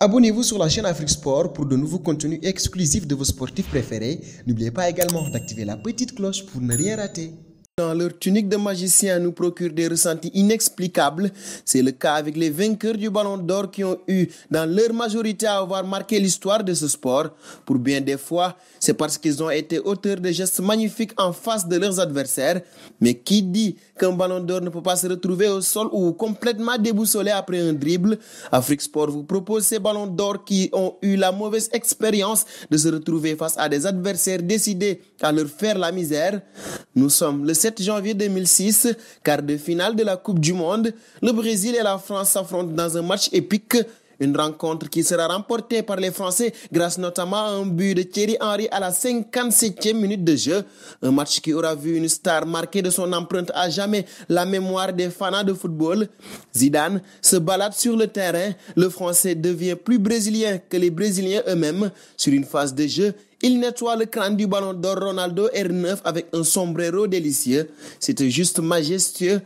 Abonnez-vous sur la chaîne Afrique Sport pour de nouveaux contenus exclusifs de vos sportifs préférés. N'oubliez pas également d'activer la petite cloche pour ne rien rater. Dans leur tunique de magicien nous procure des ressentis inexplicables. C'est le cas avec les vainqueurs du Ballon d'Or qui ont eu, dans leur majorité, à avoir marqué l'histoire de ce sport. Pour bien des fois, c'est parce qu'ils ont été auteurs de gestes magnifiques en face de leurs adversaires. Mais qui dit qu'un Ballon d'Or ne peut pas se retrouver au sol ou complètement déboussolé après un dribble? Afrique Sport vous propose ces Ballons d'Or qui ont eu la mauvaise expérience de se retrouver face à des adversaires décidés à leur faire la misère. Nous sommes le 7 janvier 2006, quart de finale de la Coupe du Monde. Le Brésil et la France s'affrontent dans un match épique. Une rencontre qui sera remportée par les Français grâce notamment à un but de Thierry Henry à la 57e minute de jeu. Un match qui aura vu une star marquer de son empreinte à jamais la mémoire des fans de football. Zidane se balade sur le terrain. Le Français devient plus brésilien que les Brésiliens eux-mêmes. Sur une phase de jeu, il nettoie le crâne du ballon d'or Ronaldo R9 avec un sombrero délicieux. C'était juste majestueux.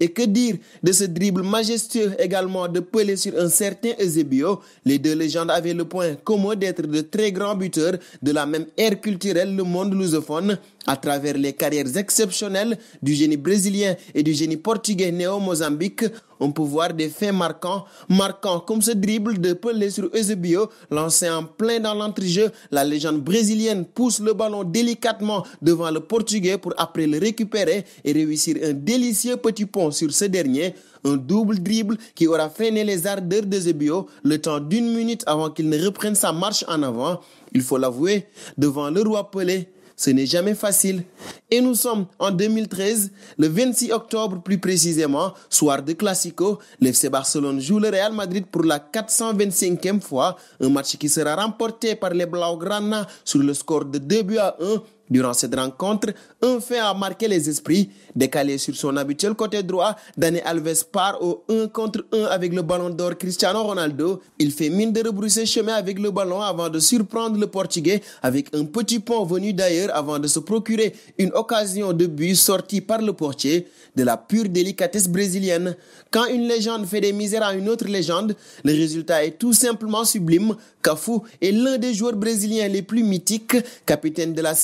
Et que dire de ce dribble majestueux également de Pelé sur un certain Eusebio? Les deux légendes avaient le point commun d'être de très grands buteurs de la même ère culturelle, le monde lusophone, à travers les carrières exceptionnelles du génie brésilien et du génie portugais néo-mozambique. On peut voir des faits marquants, marquants comme ce dribble de Pelé sur Eusebio, lancé en plein dans l'entrejeu. La légende brésilienne pousse le ballon délicatement devant le portugais pour après le récupérer et réussir un délicieux petit pont sur ce dernier. Un double dribble qui aura freiné les ardeurs d'Eusebio le temps d'une minute avant qu'il ne reprenne sa marche en avant. Il faut l'avouer, devant le roi Pelé, ce n'est jamais facile. Et nous sommes en 2013, le 26 octobre plus précisément, soir de Classico. L'FC Barcelone joue le Real Madrid pour la 425e fois. Un match qui sera remporté par les Blaugrana sur le score de 2 buts à 1 Durant cette rencontre, un fait a marqué les esprits. Décalé sur son habituel côté droit, Dani Alves part au 1 contre 1 avec le ballon d'or Cristiano Ronaldo. Il fait mine de rebrousser chemin avec le ballon avant de surprendre le Portugais avec un petit pont venu d'ailleurs avant de se procurer une occasion de but sortie par le portier de la pure délicatesse brésilienne. Quand une légende fait des misères à une autre légende, le résultat est tout simplement sublime. Cafu est l'un des joueurs brésiliens les plus mythiques, capitaine de la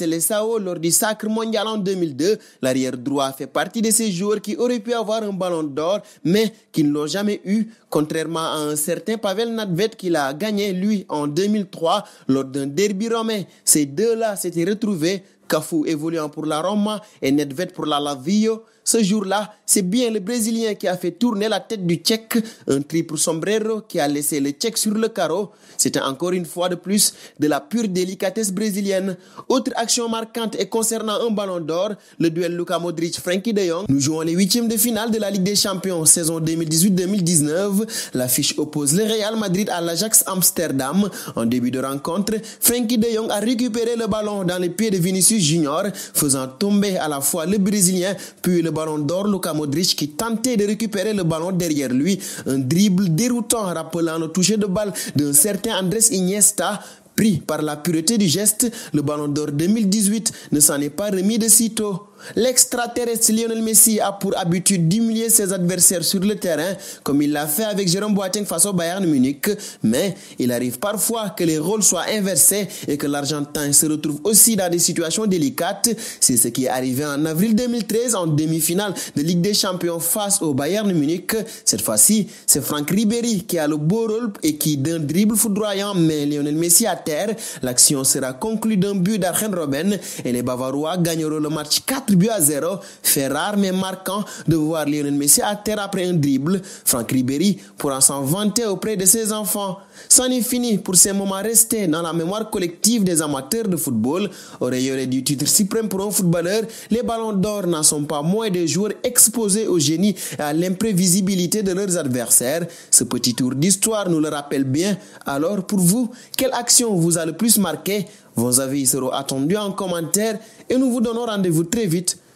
Lors du Sacre mondial en 2002. L'arrière droit fait partie de ces joueurs qui auraient pu avoir un ballon d'or, mais qui ne l'ont jamais eu, contrairement à un certain Pavel Nedved qui l'a gagné, lui, en 2003, lors d'un derby romain. Ces deux-là s'étaient retrouvés Cafu évoluant pour la Roma et Nedved pour la Lavio. Ce jour-là, c'est bien le Brésilien qui a fait tourner la tête du Tchèque, un triple sombrero qui a laissé le Tchèque sur le carreau. C'était encore une fois de plus de la pure délicatesse brésilienne. Autre action marquante et concernant un ballon d'or, le duel Luka Modric-Frankie de Jong. Nous jouons les huitièmes de finale de la Ligue des Champions saison 2018-2019. L'affiche oppose le Real Madrid à l'Ajax Amsterdam. En début de rencontre, Frankie de Jong a récupéré le ballon dans les pieds de Vinicius Junior, faisant tomber à la fois le Brésilien puis le ballon d'or Luka Modric qui tentait de récupérer le ballon derrière lui. Un dribble déroutant rappelant le toucher de balle d'un certain Andrés Iniesta Pris par la pureté du geste, le Ballon d'Or 2018 ne s'en est pas remis de sitôt. L'extraterrestre Lionel Messi a pour habitude d'humilier ses adversaires sur le terrain, comme il l'a fait avec Jérôme Boateng face au Bayern Munich. Mais il arrive parfois que les rôles soient inversés et que l'Argentin se retrouve aussi dans des situations délicates. C'est ce qui est arrivé en avril 2013 en demi-finale de Ligue des Champions face au Bayern Munich. Cette fois-ci, c'est Franck Ribéry qui a le beau rôle et qui, d'un dribble foudroyant, met Lionel Messi à terre. L'action sera conclue d'un but d'Arjen Robben et les Bavarois gagneront le match 4 but à 0. Fait rare mais marquant de voir Lionel Messi à terre après un dribble. Franck Ribéry pourra s'en vanter auprès de ses enfants. C'en est fini pour ces moments restés dans la mémoire collective des amateurs de football. Auréolé du titre suprême pour un footballeur, les ballons d'or n'en sont pas moins des joueurs exposés au génie et à l'imprévisibilité de leurs adversaires. Ce petit tour d'histoire nous le rappelle bien. Alors pour vous, quelle action vous a le plus marqué? Vos avis seront attendus en commentaire et nous vous donnons rendez-vous très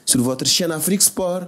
sur votre chaîne Afrique Sport.